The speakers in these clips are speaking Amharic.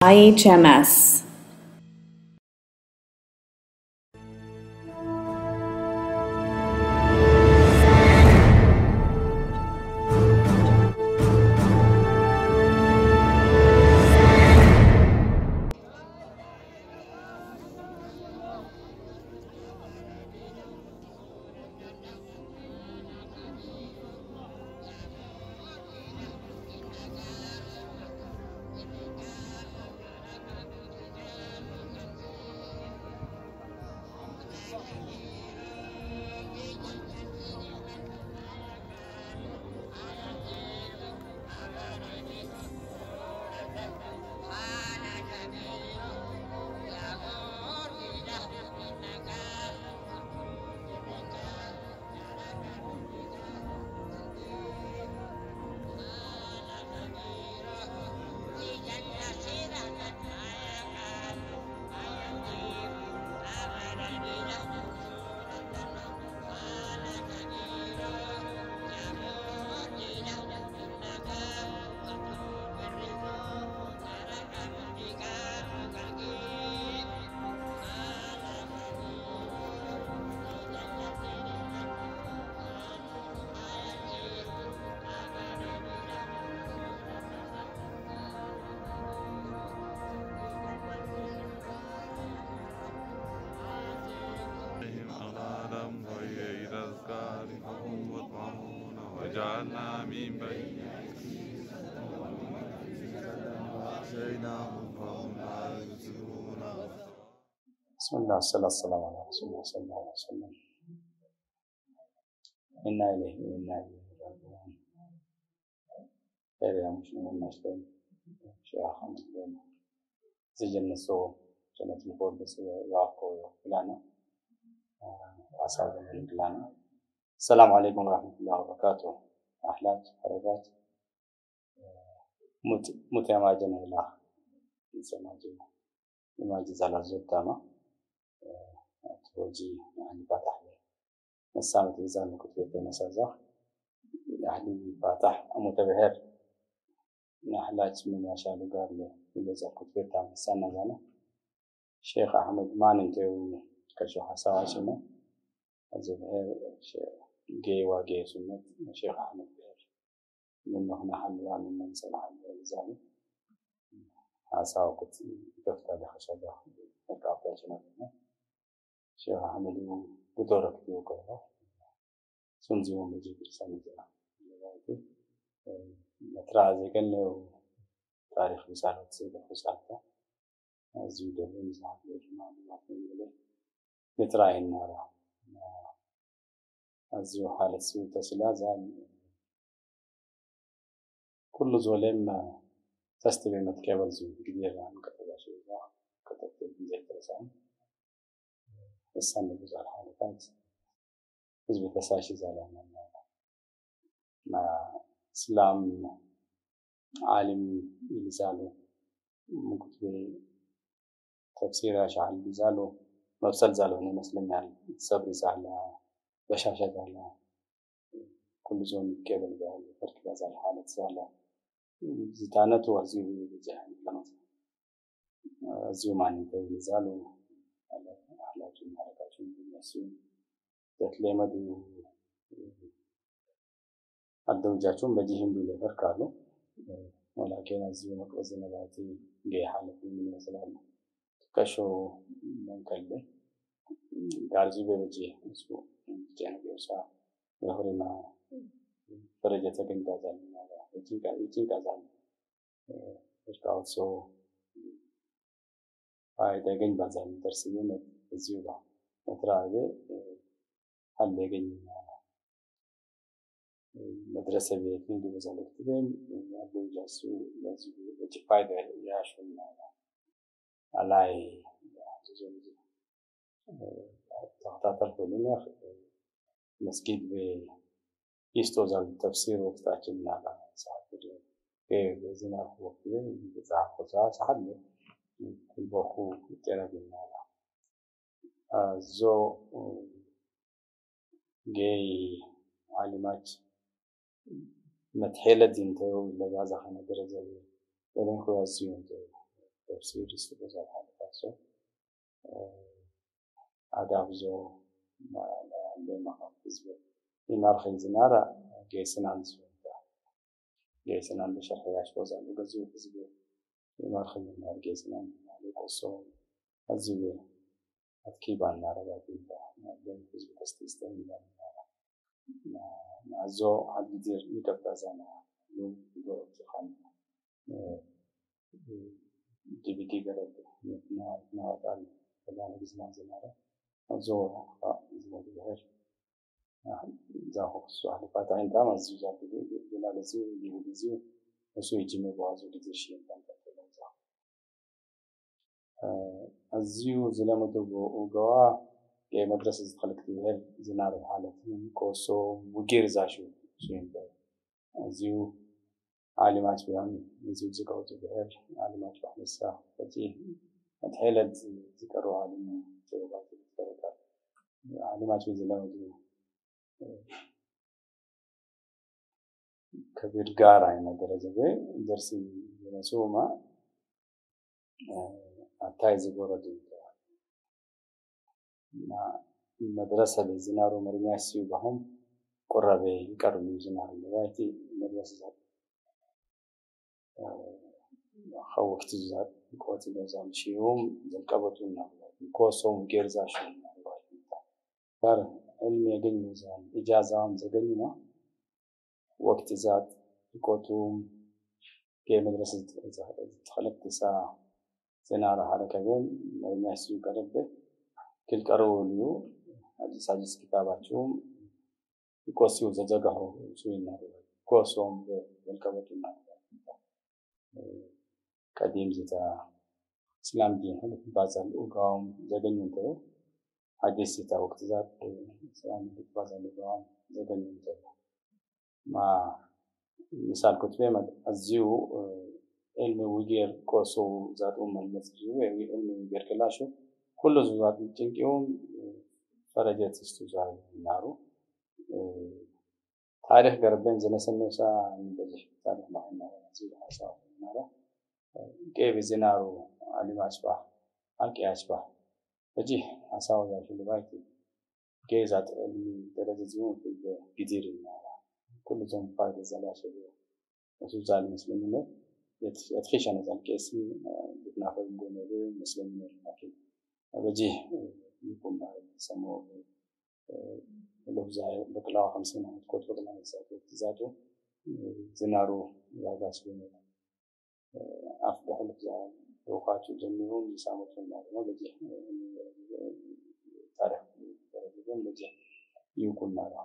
IHMS. وجعلنا من بين وأغشيناهم فهم لا يبصرون. بسم الله والصلاة والسلام على رسول الله صلى الله عليه وسلم. إنا إليه وإنا إليه راجعون. خير يا مسلمون نشتم شيخ جنة المقدس يعقو فلانا وأصحاب من فلانا السلام عليكم ورحمة الله وبركاته. أخلاق قرارات متماجنة إلى متماجنة لما جزال الزوتامة توجي يعني فاتح نسامة إزالة كتبت نسازة نحلي يعني فاتح متبهر. نحلاج من شالو قال لبزا كتبت نسانا زانا. شيخ أحمد ما ننتهي كشو حساوة شنو. الزبهر شيخ جاي وجاي سنة الشيخ أحمد بهير من هنا حمل من من سمع الزاني عسى وقت كفتا لخشبة الكعبة شنبنا الشيخ أحمد ودورك في وقوة سنزيو مجيب لسان الزاني مترازي كان له تاريخ رسالة سيدة حسالة أزيد من سعد الجماعة الله يتراهي النار از یو حالسی متصله زن كل زولين تستبي متكابل زول كبير عن كتب شيء كتب زي ترسان السنة بزار حالة حالتات حزب تساشي زالان ما سلام عالم يزالو ممكن تبي تفسير اشعل يزالو مبسل زالو يعني مسلم يعني صبري زالو በሻሸ ጋላ ኩሉ ዞን ይቀበል ባሉ ፈርክ ባዛል ሐለት ዛላ ዝታነቱ አዚሁ ጀሃን ለማት አዚሁ ማን ይዛሉ አላቱ ማረጋችሁ እንደነሱ ተክለመዱ አደውጃቸውን በዚህ ህንዱ ላይ ወላኪን አዚሁ መቅረዝ ነባቲ ገይ ሐለት ምን ከሾ መንከል ጋርዚ በበጂ እሱ እግዚአብሔር ለሁሉና ፍርድ የተገኝቷል ይችን ቃል which also አይ ተገኝ ባዛኝ ደርስ ይመት እዚሁ ጋር መትራቤ አለ ያገኝ መድረሰ ቤት እንዲ በዛለት ግን ያለ ጃሱ ለዚህ ፋይዳ ያሹና አላይ ዙ ተከታተል ሁሉን መስጊድ በኢስቶዛል ተፍሲር ወቅታችን ናላ ሰዓት በዝናብ ወቅት ዛፍ ሰዓት ኩልቦኩ ጤና ብናላ zo gay alimat matxela dintayo lagaza xana daraja badan ku yaasiyo تفسير استفزاز حالة آداب زو لما حافظ إمار خي زنارة جيسنان سويتا جيسنان بشرح ياش بوزان وغزو حزب إمار خي زنارة جيسنان عليك وصو أزوي أتكيبان نارا باتيبا بين حزب تستيستين so እዛ ፎክሱ ኣሕሊፋት ዓይንታ ማለት ዝብዛ ግና ገዚ ቢሉ ግዜኡ እሱ ይጅመ ብዋዙ ግዜ ሽየንታ ንቀጥለዛ ኣዝዩ ዝለመደ ውገዋ የ መድረስ ዝኽልክ ትብህል ዝናርብ ሓለት ኮሶ ውጌር ዛሽ ኣዝዩ ዓሊማት ቢሆን ንዚብ ዝቀውጡ ብህል ዓሊማት ባሕንሳ እቲ መትሐለት ዝቀርቡ ዓሊም ተባባል አለማችን ዘላለም ከቤድ ጋር አይነ ደረጃ ደርስ የረሶማ አታይ ዝጎረድ እና መድረሰ ለዝናሩ መሪኛ ሲዩ ባሁን ቆረበ ይቀሩ ዝናሩ ለባይቲ መድረሰ ዛ ከወቅት ዛ ቆት ለዛም ሲዩም ዘልቀበቱ ነው። ጎሶም,ጌርዛ bar ilmi yagenyuuzaan ijaazawam zaganyuma waqti zaat dhiqotuum gee madrasa qalabti isaa zenaara haala kabeen marinyaasu qalabbe kilqaroo liyu ajisaajis kitaabachuum dhiqosiu zajagaho suyinaaru gosoom jalqabatu naa qadiimzitaa islamgeen holatti baasaan dhugaa'uun jaganyuun ta'u hageessi ta'u waqtisaatti islaamgeen baasaan dhugaa'uun jaganyuun ta'u ma misaal kutubee እዚሁ ilmi wigeer qosoo zaadhuun malmas jiru ilmi wigeer kilaashu kullu zuzaat cinqiውን ፈረጀትስቱ ዛሩ ይናሩ ታሪክ ገርበን ዝነሰነሳ በዚህ ታሪክ ማህና ዚ ሓሳብ ይናራ ኣቂ ኣስባሕ እጂ ሓሳብ ያሽሉ ባይቲ ጌዛ ጥዕልሚ ደረጀ ዝውን ጊዜር ናራ ኩሉ ዞም ፋይደ ዘላሸሉ እሱ ዛል መስለምነት የትኺሸ ነዛል ቄሲ ብትናፈል ጎነሩ መስለምነት ናኪል በጂ ይቁም ሰሞ ለብዛ በቅላዋ ዓመት ኮት በቅላ ትዛቱ ዝናሩ ዋጋ ስለሆነ ብሕልፍ ዛ ረውኻቱ ጀሚሮም ዝሳመቱ ማለት ነው። በዚህ ታሪክ ደረጃን በዚህ ይውቁና ነው።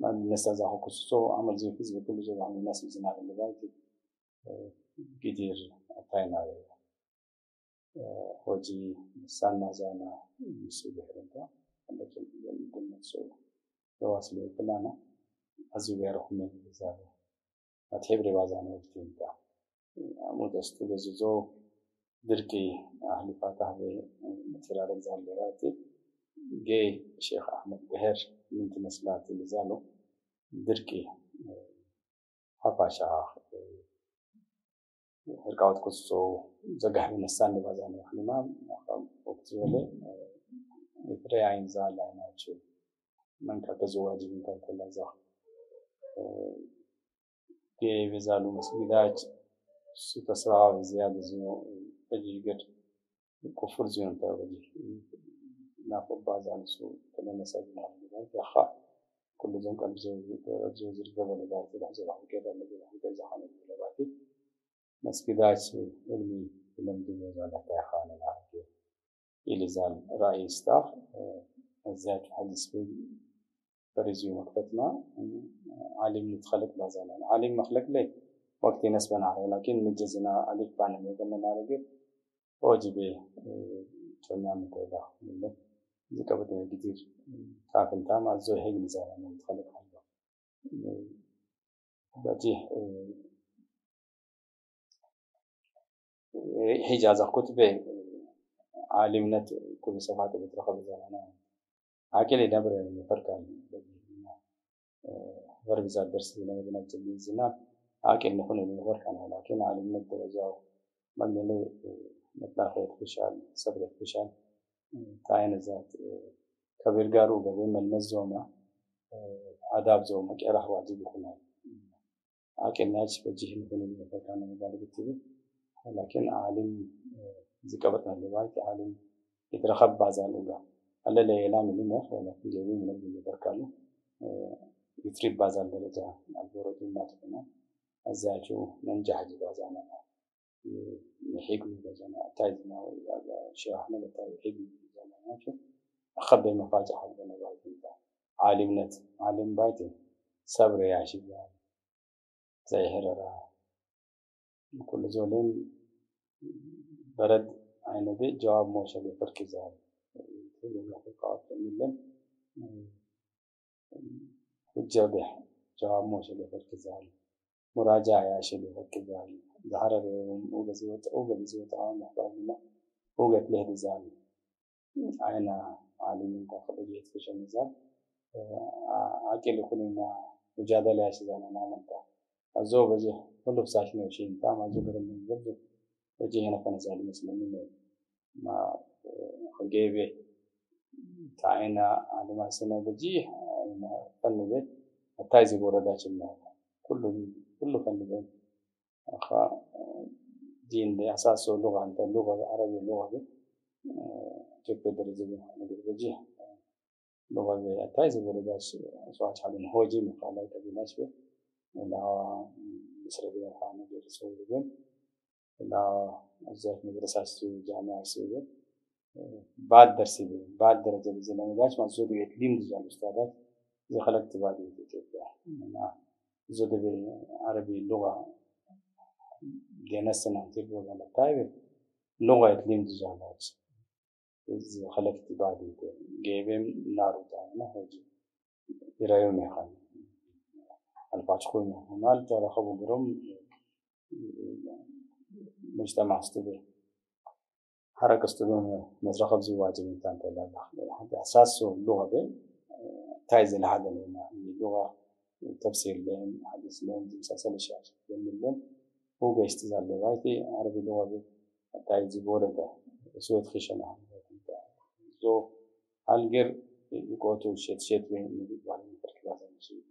ማን ነስተዛ ኩሶ አመል ዘይ ህዝብ ኩሉ ዘባ ናስ ዝናር ለባይት ጊዜር አታይና ሆጂ ሳና ዛና ሚሱ ብሕርንታ እንደቱን እንደምትነሱ ተዋስለ ፍላና አዙ ቢያረሁ ምን ይዛሉ አትሄብሬ ባዛነ ወፍቲንታ አሙደስቱ ገዝዞ ድርቂ አህሊ ፋታህ በትላለቅ ዛለ ራቲ ጌ ሼክ አሕመድ ብሄር ምን ትመስላት ልዛሉ ድርቂ ሀፋሻ ህርቃወት ኩሶ ዘጋሕቢ ነሳን ባዛነ ክሊማ ወቅት በለ የፍሬ አይን ዛላ ናቸው። መንካ ከዘዋጅ እንታይ ከላዛ የቤዛሉ መስጊዳች su ستة سرعة زيادة زينو بجي قر كفر زينو تا بجي ناخد بعض عن سو كمان مساجد نعرف جدا يا خا كل زين كان بزوج بزوج الجبل بعد راح زرع كذا اللي راح كذا حنا اللي بعد بس كذا شيء علمي لم تجوز على يا خان العربي اللي زال رأي استاف الزاد حديث في فريزيو مكتبنا عالم متخلق بازالان عالم مخلق ليه وقت نسبة نعرف لكن مجزنا عليك بانا ميقنا نعرف واجبي تونيا متودا منه ذيك بدنا كتير كافن تام أزو هيك نزالا نتخلق حاجة بجي حجازة كتبة عالمنا كل صفات بترخب زانا عاكلي دبر فرقا غرب زاد درس لنا بنا جلي زنا عاقل نكون الأمور كان ولكن على من الدرجة ومن لي متلاقي فشل سبب فشل. تعين الذات كبير جارو قبل ما المزومة عذاب زومة كأرح واجب يكون عاقل ناجح بجيه نكون الأمور كان مبالغ تبي ولكن عالم ذكرتنا اللي بايت عالم يترخب بعض الأوقات. አለ ለሌላ ምንም ያፈላል ገቢ ምንም ይበርካሉ ይትሪባዛል ደረጃ አልጎረቱ እናትሆናል azaachu nan jahadi bazana ni higmi bazana taizina wala sheikh ahmed taizina higmi bazana nacho اخبي مفاتح ربنا بايتين عالم نت. عالم بايتين. صبر يا شباب زي هررا كل زولين برد عين بي. جواب موشى لي زال كل ما قاعد من حجة جواب موشى لي زال muraajaa'aa ishee bakki gaarii gaara reeruun hugaziyoota hugaziyoota waan barbaadina hugatlee dizaani aina aalimiin qofa dhageetti shanisaa aqili kunina mujaadala yaashizaana naamantaa azoo baje ሁሉም ሳሽ ነው ሺ ታማዙ ገረም ዘብ እጅ የነፈነሳል ይመስለኝ ማ ሆጌቤ ታይና አለማሰነ በጂ ፈንቤ አታይዚ ወረዳችን ነው ሁሉም كله خلي بالك أخا دين دي أساسه لغة أنت اللغة العربية اللغة دي كيف بدر زبون بجيه لغة دي أتايز برداش سواج حالين هوجي مقالة تبيناش بي؟ إلا مصر بي أخانا دي رسول بي إلا أزاك مدرسة سو جامعة سو بعد درسي بي بعد درجة بزنا مداش ما زودو يتلين دي جال زي خلق تبادي في زود بالعربي اللغة دينا سنة تبغى ولا طيب لغة يتلم تجاهلات إذا خلقت بعد جيبهم نار دعنا هوجي يرايو ميخان الباش خوي مهمال ترى خبو برم مجتمع استبر حركة استبر مزرعة زواج من تان تلا حتى أساسه اللغة به تايز الهدف اللغة تفسير لهم حديث لهم مسلسل الشاشة لهم هو بيستزال لغايتي عربي لغة بي تايز بورد سويت خشنة زو هالجر يقوتو شيت شيت بين نبي بعد فرق لازم شيء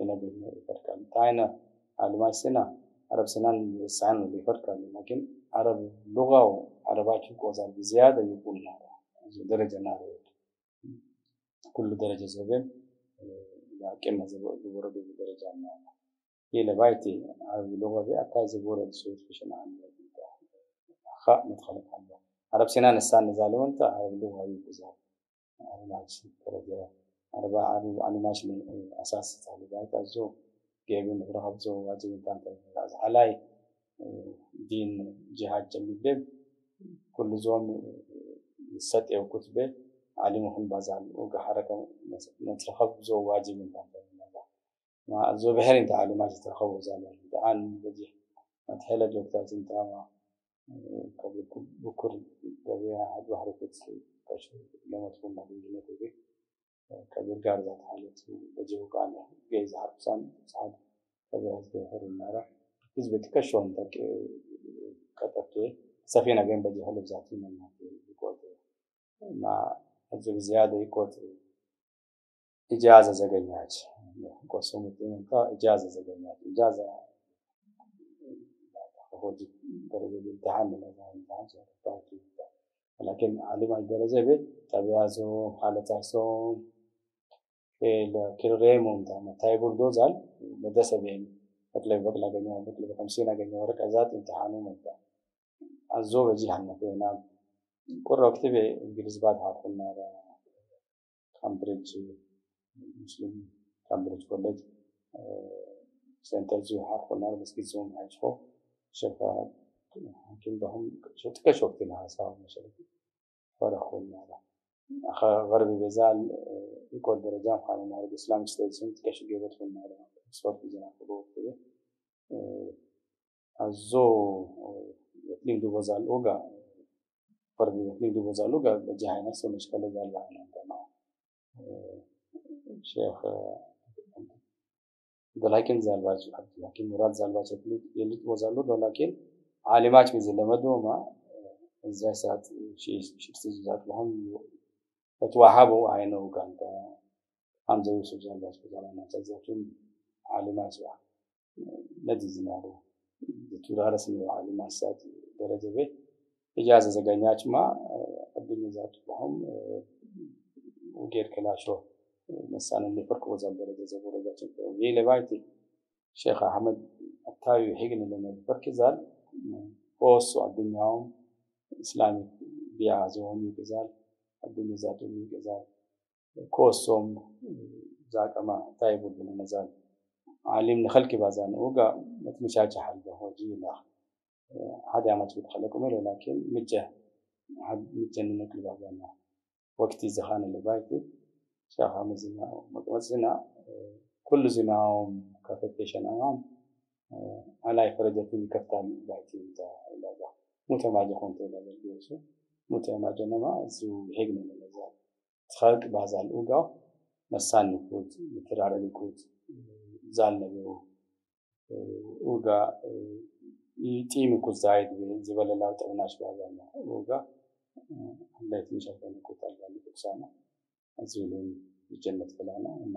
هنا بفرق تاينا على سنة عرب سنان سان اللي فرق لكن عرب لغة وعربات كوزا بزيادة يكون نارا درجة نارا كل درجة زبين لكن زبور زبور بدرجة ما. إيه، هي لبايتي هذه اللغة بأتا زبور السويد فشنا عن بيتا خاء مدخلة عنده عرب سنان السان نزالون تا هذه اللغة هي بزار هذه ماشي درجة. عرب عرب أنا ماشي من أساس تالي بايت أزو جايبين رهب زو واجبين تانتا علي دين جهاد جميل بيب. كل زوم يستطيع كتبه. علمهم بازال وقع حركة نترخب زو واجب انتان تلقى ما زو بحر انت علمات ترخب زال دعان بجي متحيلة دوكتات انت ما قبل بكر قبل حد وحرة كتسي كشو لما تكون مدينة بي كبير قار ذات حالة بجي وقال جيز حربسان سعد كبير هزبي حر النار حزب تكشون تك كتبت سفينة بين بجي حلو ذاتي من يقول ما حزب زيادة يقول إجازة زغنياج قسم الدين تا إجازة زغنياج إجازة هو درجة الامتحان من الامتحان لكن علم الدرجة بي تبيازو حالة عصوم كيل ريمون تاما تايبور دوزال مدرسة بين بكلا بكلا جنيا بكلا بخمسين جنيا ورك أزات امتحانه قربت به انجليز بعد هاتنا كامبريدج مسلم كامبريدج كولج سنتر زي هاتنا بس كي زوم هاي شو شفا كم بهم شو تك شو كتير هاسا مشاركة. فرخونا أخا غربي بزال يكون آه، درجة خالنا نار الإسلام استيسون تكشف جبت في النار صوت بزنا فوق كده. آه، الزو آه، يتلين دو بزال أوجا परदेशातली डिबो चालू का जे आहे ना सोमेश कलेजाला लागणार शेख दलाकिन ዛልባች አብዱላኪን ሙራድ ዛልባች የሊት ወዛሎ ዶላኪን አሊማች ሚዝ ለመዶማ እዛ ሰዓት ሽሽት ዛት ለሁን ተዋሃቡ አይነው ጋንታ አምዘ ዩሱፍ ዛልባች ዛላና ተዛቱም አሊማች ያ ነዲዝ ናሩ ቱራረስ ነው። አሊማች ሰዓት ደረጃ ቤት እያዘ ዘገኛ ጭማ ቅድም ዛቱ አሁን ውጌድ ከላቸው መሳን ሊፈርክ ወዛን ደረጃ ዘጎረጃችን የሌባይቲ ሼክ አሕመድ አታዊ ሒግን ለመፈርክ ይዛል። ወሱ አዱኛውም ኢስላሚክ ቢያዘውም ይገዛል። አዱኝ ዛቱም ይገዛል። ከወሶም ዛቀማ ታይቡልን መዛል ዓሊም ንኸልቂ ባዛን ኡጋ መትምቻቻ ሓለ ሆጂ ይላል بازان اوغا متمشاج حل وجي لا هذا ما تبي تخلقكم ولكن مجه مجننك بازان وقت زخان اللي بايتي شاخ مزنا مقوزنا كل زناهم كفتشنا يوم على فرجتي كفتان بايتي انت الى متماجه كنت الى الجيش متماجه نما زو هيغن لزال تخلق بازال اوغا مسان كوت مترار كوت زال نبيو اوغا ጢም እኮ እዛ ዝበለላ ጥርናሽ ባዛና ወጋ አንዳይ ትንሽ አልበነ ቆጣል ጥቅሳ ነው። እዚህ ላይ ይጀነት ብላና እና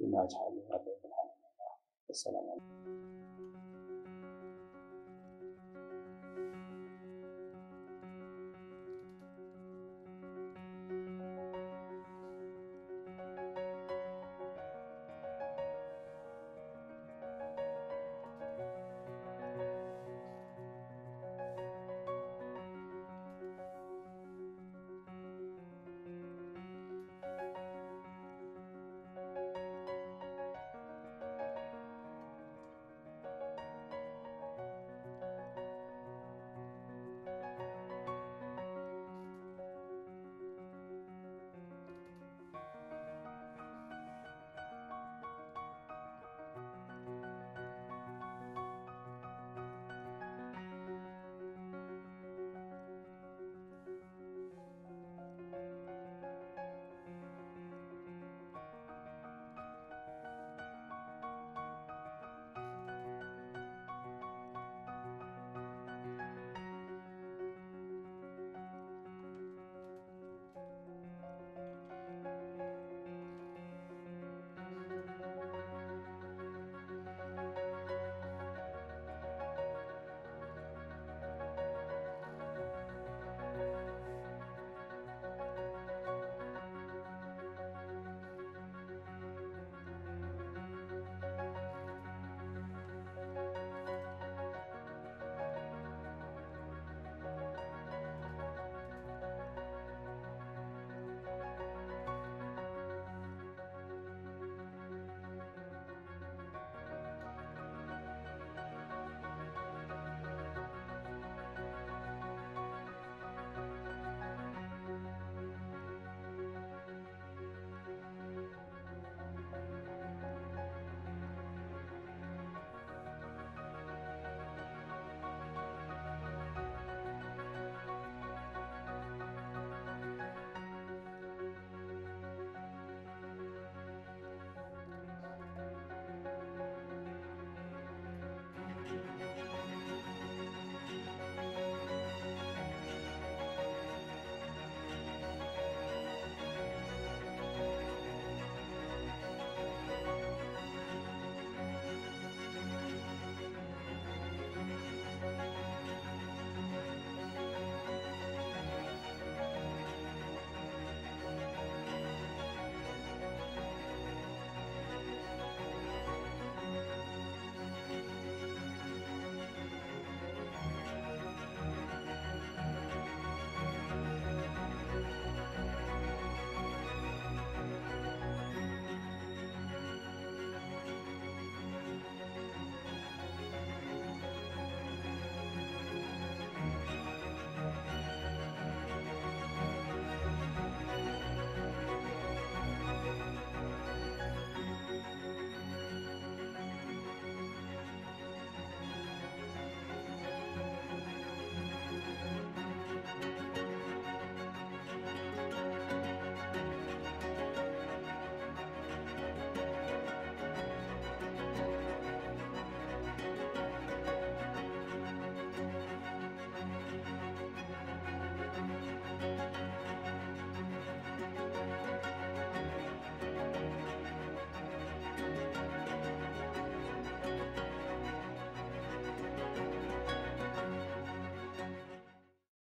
ይማቻሉ አለ ሰላም አለ